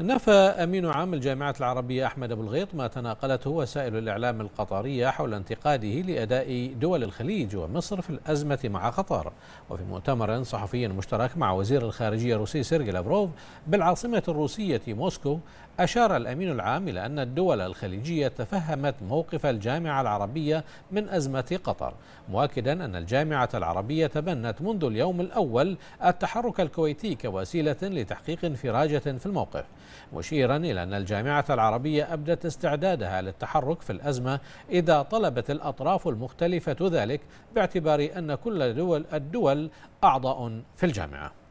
نفى أمين عام الجامعة العربية أحمد أبو الغيط ما تناقلته وسائل الإعلام القطرية حول انتقاده لأداء دول الخليج ومصر في الأزمة مع قطر. وفي مؤتمر صحفي مشترك مع وزير الخارجية الروسي سيرجي لافروف بالعاصمة الروسية موسكو أشار الأمين العام إلى أن الدول الخليجية تفهمت موقف الجامعة العربية من أزمة قطر مؤكدا أن الجامعة العربية تبنت منذ اليوم الأول التحرك الكويتي كوسيلة لتحقيق انفراجة في الموقف مشيرا إلى أن الجامعة العربية أبدت استعدادها للتحرك في الأزمة إذا طلبت الأطراف المختلفة ذلك باعتبار أن كل دول الدول أعضاء في الجامعة.